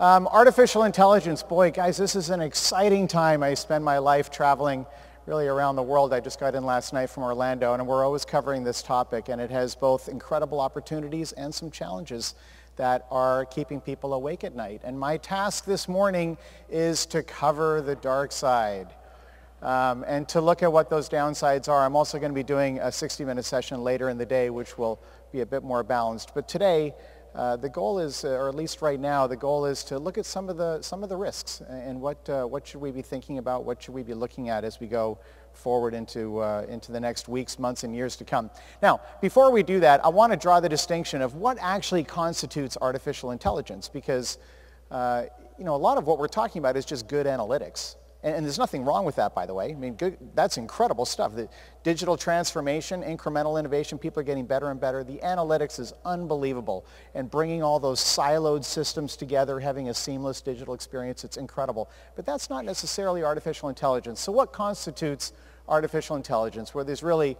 Um, artificial intelligence, boy, guys, this is an exciting time. I spend my life traveling really around the world. I just got in last night from Orlando, and we're always covering this topic, and it has both incredible opportunities and some challenges that are keeping people awake at night. And my task this morning is to cover the dark side. Um, and to look at what those downsides are. I'm also going to be doing a 60-minute session later in the day, which will be a bit more balanced. But today, uh, the goal is, uh, or at least right now, the goal is to look at some of the, some of the risks and what, uh, what should we be thinking about, what should we be looking at as we go forward into, uh, into the next weeks, months, and years to come. Now, before we do that, I want to draw the distinction of what actually constitutes artificial intelligence because uh, you know, a lot of what we're talking about is just good analytics. And, and, there's nothing wrong with that, by the way. I mean, good, that's incredible stuff. The digital transformation, incremental innovation, people are getting better and better. The analytics is unbelievable. And bringing all those siloed systems together, having a seamless digital experience, it's incredible. But that's not necessarily artificial intelligence. So what constitutes artificial intelligence? Where there's really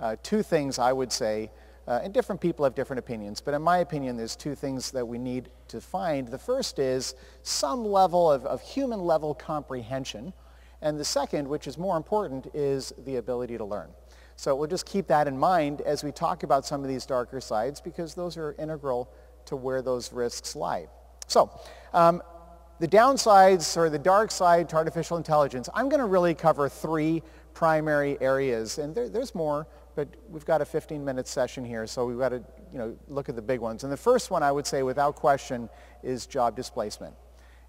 uh, two things I would say uh, and different people have different opinions, but in my opinion, there's two things that we need to find. The first is some level of, of human level comprehension. And the second, which is more important, is the ability to learn. So we'll just keep that in mind as we talk about some of these darker sides because those are integral to where those risks lie. So um, the downsides or the dark side to artificial intelligence, I'm going to really cover three primary areas. And there, there's more, but we've got a 15-minute session here, so we've got to you know, look at the big ones. And the first one, I would say, without question, is job displacement.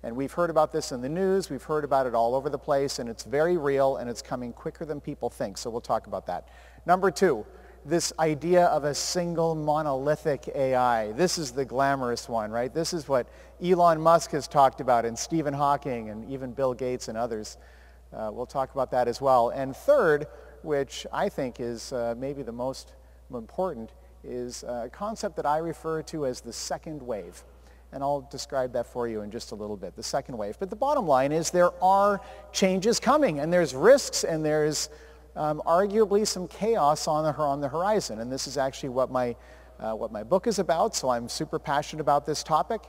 And we've heard about this in the news. We've heard about it all over the place, and it's very real, and it's coming quicker than people think. So we'll talk about that. Number two, this idea of a single monolithic AI. This is the glamorous one, right? This is what Elon Musk has talked about, and Stephen Hawking, and even Bill Gates and others. Uh, we'll talk about that as well. And third, which I think is uh, maybe the most important, is a concept that I refer to as the second wave. And I'll describe that for you in just a little bit, the second wave. But the bottom line is there are changes coming, and there's risks, and there's um, arguably some chaos on the, on the horizon. And this is actually what my, uh, what my book is about, so I'm super passionate about this topic.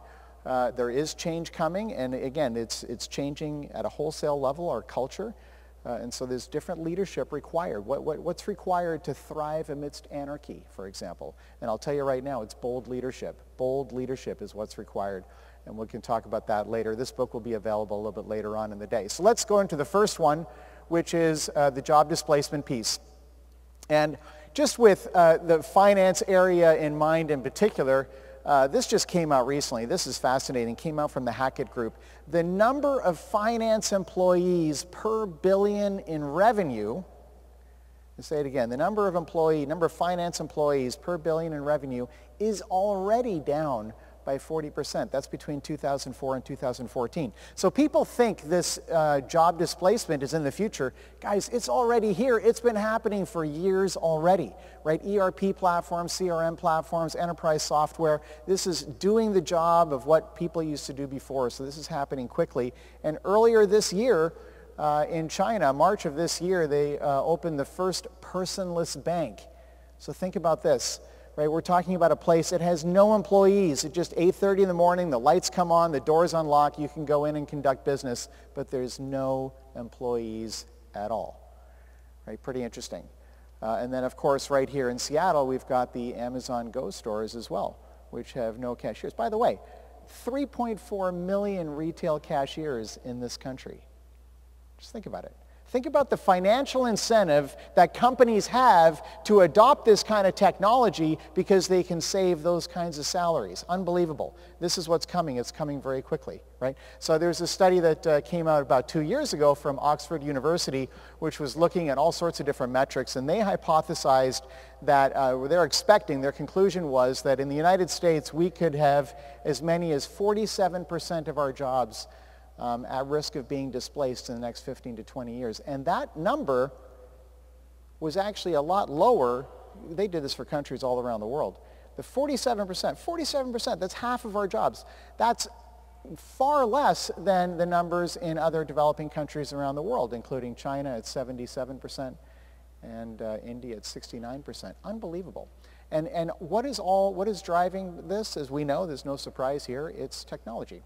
Uh, there is change coming, and again, it's, it's changing at a wholesale level, our culture. Uh, and so there's different leadership required. What, what, what's required to thrive amidst anarchy, for example? And I'll tell you right now, it's bold leadership. Bold leadership is what's required. And we can talk about that later. This book will be available a little bit later on in the day. So let's go into the first one, which is uh, the job displacement piece. And just with uh, the finance area in mind in particular, uh, this just came out recently. This is fascinating. Came out from the Hackett Group. The number of finance employees per billion in revenue, I'll say it again, the number of employee, number of finance employees per billion in revenue is already down by 40%. That's between 2004 and 2014. So people think this uh, job displacement is in the future. Guys, it's already here. It's been happening for years already, right? ERP platforms, CRM platforms, enterprise software. This is doing the job of what people used to do before. So this is happening quickly. And earlier this year, uh, in China, March of this year, they uh, opened the first personless bank. So think about this right? We're talking about a place that has no employees. It's just 8.30 in the morning, the lights come on, the doors unlock, you can go in and conduct business, but there's no employees at all, right? Pretty interesting. Uh, and then, of course, right here in Seattle, we've got the Amazon Go stores as well, which have no cashiers. By the way, 3.4 million retail cashiers in this country. Just think about it. Think about the financial incentive that companies have to adopt this kind of technology because they can save those kinds of salaries. Unbelievable. This is what's coming. It's coming very quickly, right? So there's a study that uh, came out about two years ago from Oxford University, which was looking at all sorts of different metrics, and they hypothesized that uh, they're expecting, their conclusion was that in the United States, we could have as many as 47% of our jobs um, at risk of being displaced in the next 15 to 20 years. And that number was actually a lot lower. They did this for countries all around the world. The 47%, 47%, that's half of our jobs. That's far less than the numbers in other developing countries around the world, including China at 77% and uh, India at 69%. Unbelievable. And, and what is all, what is driving this? As we know, there's no surprise here, it's technology.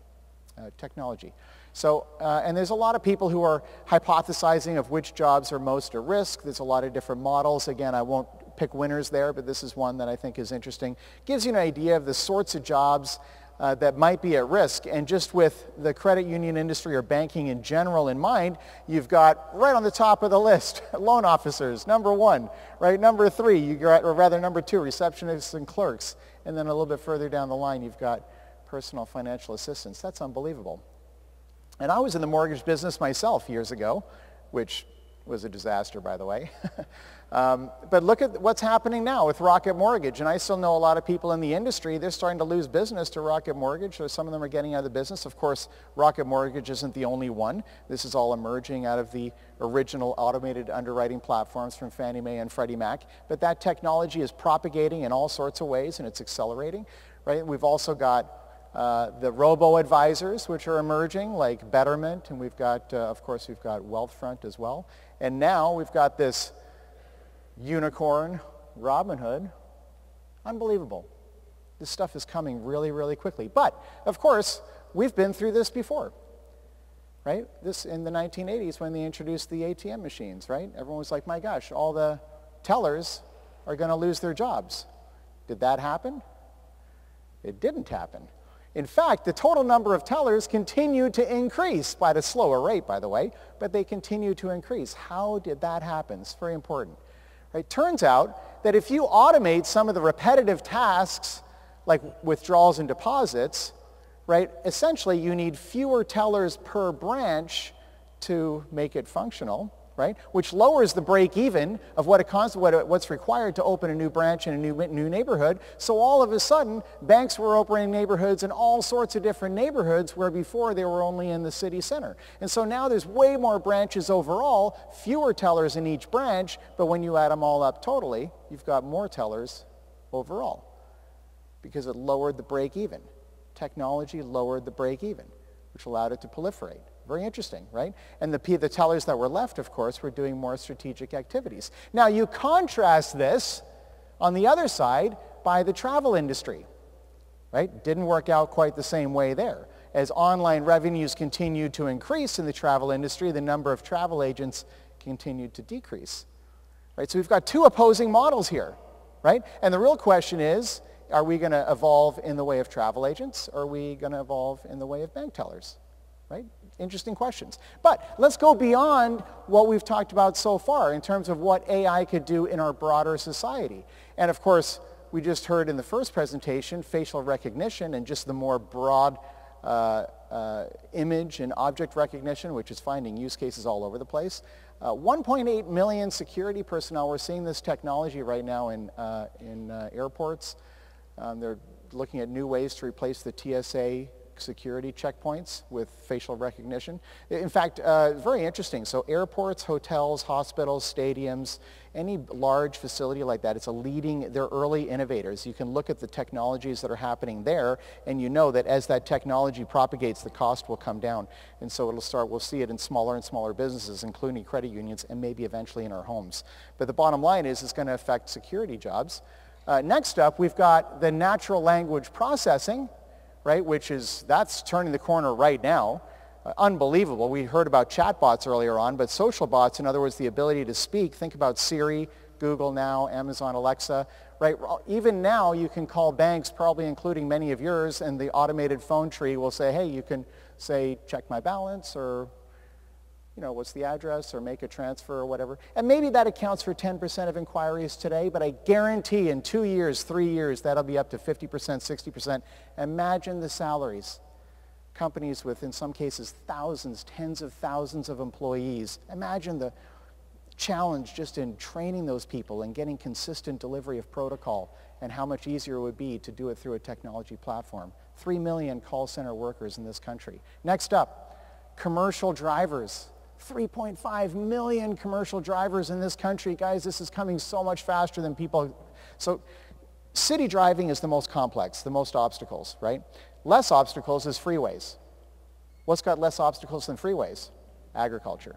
Uh, technology. So, uh, and there's a lot of people who are hypothesizing of which jobs are most at risk. There's a lot of different models. Again, I won't pick winners there, but this is one that I think is interesting. Gives you an idea of the sorts of jobs uh, that might be at risk. And just with the credit union industry or banking in general in mind, you've got right on the top of the list, loan officers, number one, right? Number three, you got, or rather number two, receptionists and clerks. And then a little bit further down the line, you've got personal financial assistance. That's unbelievable. And I was in the mortgage business myself years ago, which was a disaster, by the way. um, but look at what's happening now with Rocket Mortgage. And I still know a lot of people in the industry, they're starting to lose business to Rocket Mortgage. So some of them are getting out of the business. Of course, Rocket Mortgage isn't the only one. This is all emerging out of the original automated underwriting platforms from Fannie Mae and Freddie Mac. But that technology is propagating in all sorts of ways, and it's accelerating. Right? We've also got uh, the robo-advisors, which are emerging, like Betterment, and we've got, uh, of course, we've got Wealthfront as well. And now we've got this unicorn, Robinhood. Unbelievable. This stuff is coming really, really quickly. But, of course, we've been through this before, right? This in the 1980s when they introduced the ATM machines, right? Everyone was like, my gosh, all the tellers are going to lose their jobs. Did that happen? It didn't happen. In fact, the total number of tellers continued to increase by a slower rate, by the way, but they continue to increase. How did that happen? It's very important. It turns out that if you automate some of the repetitive tasks like withdrawals and deposits, right, essentially you need fewer tellers per branch to make it functional right? Which lowers the break even of what it costs, what what's required to open a new branch in a new, new neighborhood. So all of a sudden, banks were opening neighborhoods in all sorts of different neighborhoods where before they were only in the city center. And so now there's way more branches overall, fewer tellers in each branch, but when you add them all up totally, you've got more tellers overall because it lowered the break even. Technology lowered the break even, which allowed it to proliferate. Very interesting, right? And the, the tellers that were left, of course, were doing more strategic activities. Now, you contrast this on the other side by the travel industry, right? Didn't work out quite the same way there. As online revenues continued to increase in the travel industry, the number of travel agents continued to decrease. Right? So we've got two opposing models here, right? And the real question is, are we going to evolve in the way of travel agents or are we going to evolve in the way of bank tellers? Right? Interesting questions. But let's go beyond what we've talked about so far in terms of what AI could do in our broader society. And of course, we just heard in the first presentation facial recognition and just the more broad uh, uh, image and object recognition, which is finding use cases all over the place. Uh, 1.8 million security personnel, we're seeing this technology right now in, uh, in uh, airports. Um, they're looking at new ways to replace the TSA security checkpoints with facial recognition. In fact, uh, very interesting. So airports, hotels, hospitals, stadiums, any large facility like that, it's a leading, they're early innovators. You can look at the technologies that are happening there and you know that as that technology propagates, the cost will come down. And so it'll start, we'll see it in smaller and smaller businesses, including credit unions and maybe eventually in our homes. But the bottom line is it's going to affect security jobs. Uh, next up, we've got the natural language processing right, which is, that's turning the corner right now. Uh, unbelievable. We heard about chatbots earlier on, but social bots, in other words, the ability to speak, think about Siri, Google now, Amazon Alexa, right? Even now you can call banks, probably including many of yours, and the automated phone tree will say, hey, you can say, check my balance or you know, what's the address or make a transfer or whatever. And maybe that accounts for 10% of inquiries today, but I guarantee in two years, three years, that'll be up to 50%, 60%. Imagine the salaries. Companies with, in some cases, thousands, tens of thousands of employees. Imagine the challenge just in training those people and getting consistent delivery of protocol and how much easier it would be to do it through a technology platform. Three million call center workers in this country. Next up, commercial drivers 3.5 million commercial drivers in this country. Guys, this is coming so much faster than people. So city driving is the most complex, the most obstacles, right? Less obstacles is freeways. What's got less obstacles than freeways? Agriculture,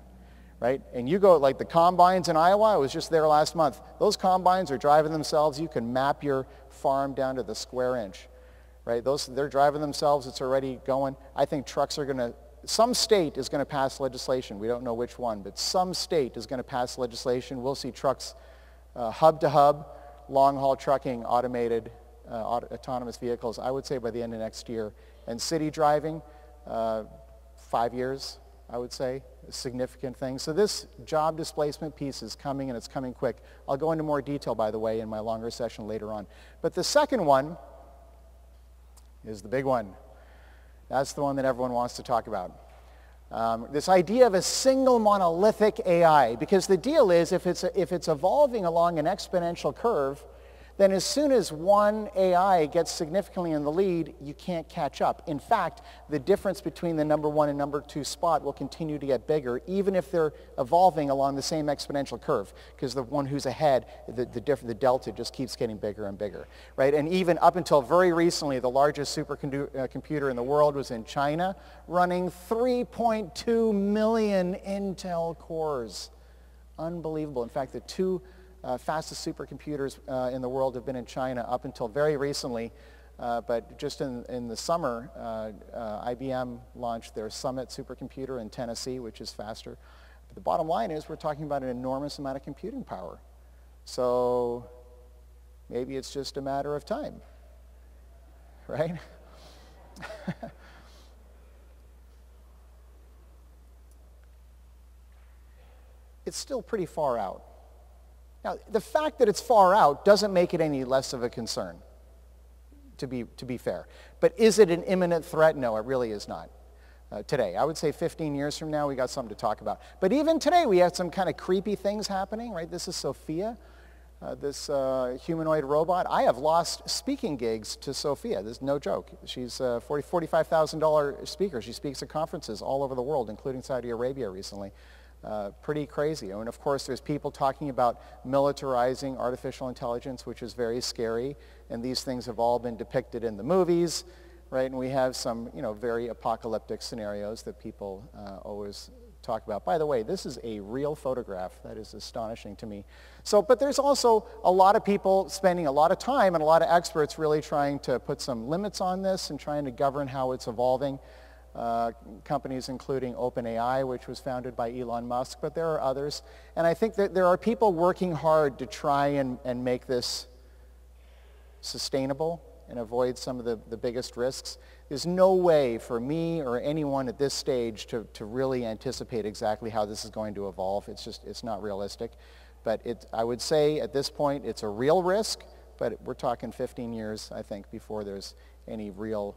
right? And you go, like the combines in Iowa, I was just there last month. Those combines are driving themselves. You can map your farm down to the square inch, right? Those, they're driving themselves. It's already going. I think trucks are going to, some state is going to pass legislation. We don't know which one, but some state is going to pass legislation. We'll see trucks uh, hub to hub, long-haul trucking, automated, uh, auto, autonomous vehicles, I would say by the end of next year. And city driving, uh, five years, I would say, a significant thing. So this job displacement piece is coming and it's coming quick. I'll go into more detail, by the way, in my longer session later on. But the second one is the big one. That's the one that everyone wants to talk about. Um, this idea of a single monolithic AI, because the deal is if it's, if it's evolving along an exponential curve, then as soon as one AI gets significantly in the lead, you can't catch up. In fact, the difference between the number one and number two spot will continue to get bigger, even if they're evolving along the same exponential curve, because the one who's ahead, the, the, diff- the delta just keeps getting bigger and bigger, right? And even up until very recently, the largest supercomputer uh, in the world was in China, running 3.2 million Intel cores. Unbelievable. In fact, the two uh, fastest supercomputers uh, in the world have been in China up until very recently. Uh, but just in, in the summer, uh, uh, IBM launched their Summit supercomputer in Tennessee, which is faster. But the bottom line is we're talking about an enormous amount of computing power. So maybe it's just a matter of time, right? it's still pretty far out. Now, the fact that it's far out doesn't make it any less of a concern, to be, to be fair. But is it an imminent threat? No, it really is not. Uh, today. I would say 15 years from now, we got something to talk about. But even today, we have some kind of creepy things happening, right? This is Sophia, uh, this uh, humanoid robot. I have lost speaking gigs to Sophia. This is no joke. She's a $40, $45,000 speaker. She speaks at conferences all over the world, including Saudi Arabia recently. Uh, pretty crazy. And of course, there's people talking about militarizing artificial intelligence, which is very scary. And these things have all been depicted in the movies, right? And we have some, you know, very apocalyptic scenarios that people uh, always talk about. By the way, this is a real photograph. That is astonishing to me. So, but there's also a lot of people spending a lot of time and a lot of experts really trying to put some limits on this and trying to govern how it's evolving. Uh, companies including OpenAI, which was founded by Elon Musk, but there are others. And I think that there are people working hard to try and, and make this sustainable and avoid some of the, the biggest risks. There's no way for me or anyone at this stage to, to really anticipate exactly how this is going to evolve. It's just, it's not realistic. But it, I would say at this point it's a real risk, but we're talking 15 years, I think, before there's any real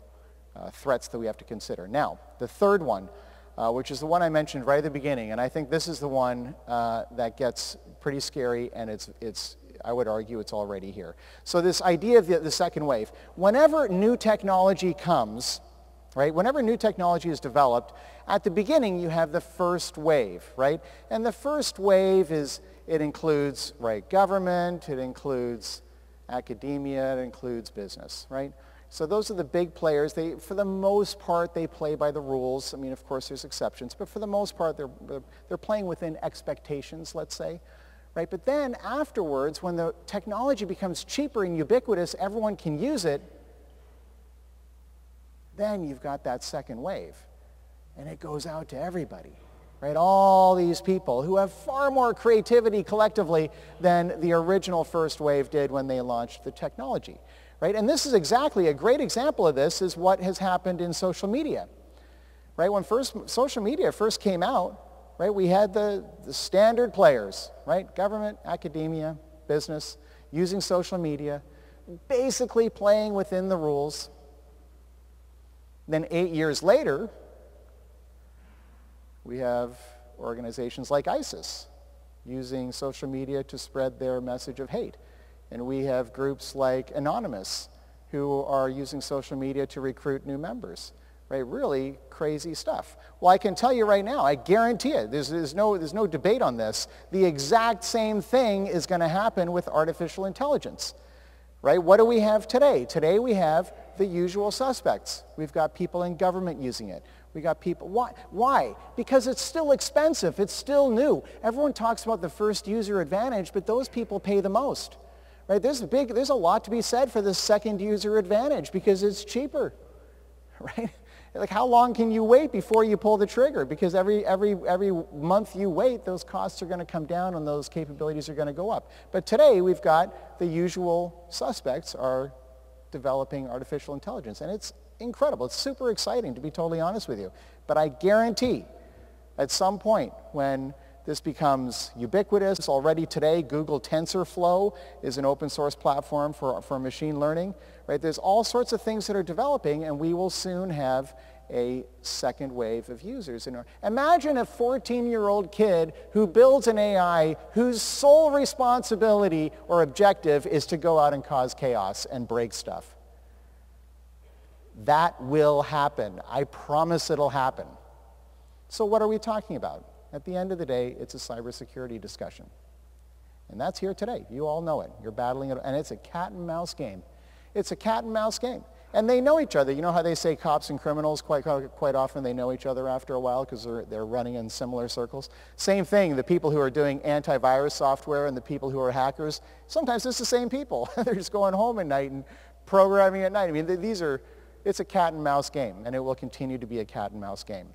uh, threats that we have to consider. Now, the third one, uh, which is the one I mentioned right at the beginning, and I think this is the one uh, that gets pretty scary, and it's, it's, I would argue it's already here. So this idea of the, the second wave, whenever new technology comes, right, whenever new technology is developed, at the beginning you have the first wave, right? And the first wave is, it includes, right, government, it includes academia, it includes business, right? So those are the big players. They, for the most part, they play by the rules. I mean, of course, there's exceptions, but for the most part, they're, they're playing within expectations, let's say. Right? But then afterwards, when the technology becomes cheaper and ubiquitous, everyone can use it, then you've got that second wave. And it goes out to everybody. Right? All these people who have far more creativity collectively than the original first wave did when they launched the technology. Right? And this is exactly a great example of this is what has happened in social media. Right? When first social media first came out, right, we had the, the standard players, right? Government, academia, business, using social media, basically playing within the rules. Then eight years later, we have organizations like ISIS using social media to spread their message of hate. And we have groups like Anonymous who are using social media to recruit new members. Right? Really crazy stuff. Well, I can tell you right now, I guarantee it, there's, there's, no, there's no debate on this. The exact same thing is going to happen with artificial intelligence. Right? What do we have today? Today we have the usual suspects. We've got people in government using it. We got people. Why? Why? Because it's still expensive. It's still new. Everyone talks about the first user advantage, but those people pay the most Right? There's, a big, there's a lot to be said for the second user advantage because it's cheaper. Right? Like how long can you wait before you pull the trigger? Because every, every, every month you wait, those costs are going to come down and those capabilities are going to go up. But today we've got the usual suspects are developing artificial intelligence. And it's incredible. It's super exciting, to be totally honest with you. But I guarantee at some point when this becomes ubiquitous. Already today, Google TensorFlow is an open source platform for, for machine learning. Right? There's all sorts of things that are developing, and we will soon have a second wave of users. Imagine a 14-year-old kid who builds an AI whose sole responsibility or objective is to go out and cause chaos and break stuff. That will happen. I promise it'll happen. So what are we talking about? At the end of the day, it's a cybersecurity discussion. And that's here today. You all know it. You're battling it. And it's a cat and mouse game. It's a cat and mouse game. And they know each other. You know how they say cops and criminals quite, quite often they know each other after a while because they're, they're running in similar circles? Same thing, the people who are doing antivirus software and the people who are hackers, sometimes it's the same people. they're just going home at night and programming at night. I mean, these are, it's a cat and mouse game, and it will continue to be a cat and mouse game.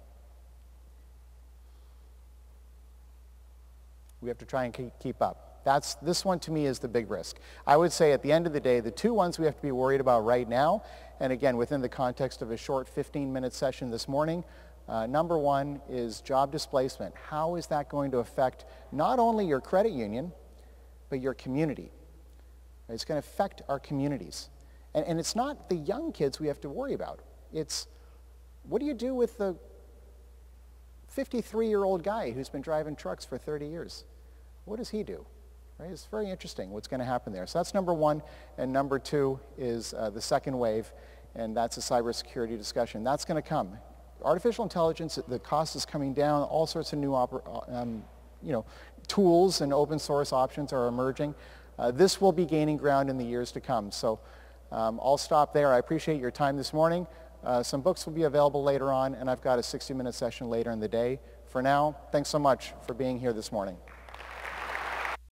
We have to try and keep up. That's, this one to me is the big risk. I would say at the end of the day, the two ones we have to be worried about right now, and again, within the context of a short 15-minute session this morning, uh, number one is job displacement. How is that going to affect not only your credit union, but your community? It's going to affect our communities. And, and it's not the young kids we have to worry about. It's what do you do with the 53-year-old guy who's been driving trucks for 30 years. What does he do? Right? It's very interesting what's going to happen there. So that's number one. And number two is uh, the second wave, and that's a cybersecurity discussion. That's going to come. Artificial intelligence, the cost is coming down. All sorts of new um, you know, tools and open source options are emerging. Uh, this will be gaining ground in the years to come. So um, I'll stop there. I appreciate your time this morning. Uh, some books will be available later on, and I've got a 60-minute session later in the day. For now, thanks so much for being here this morning.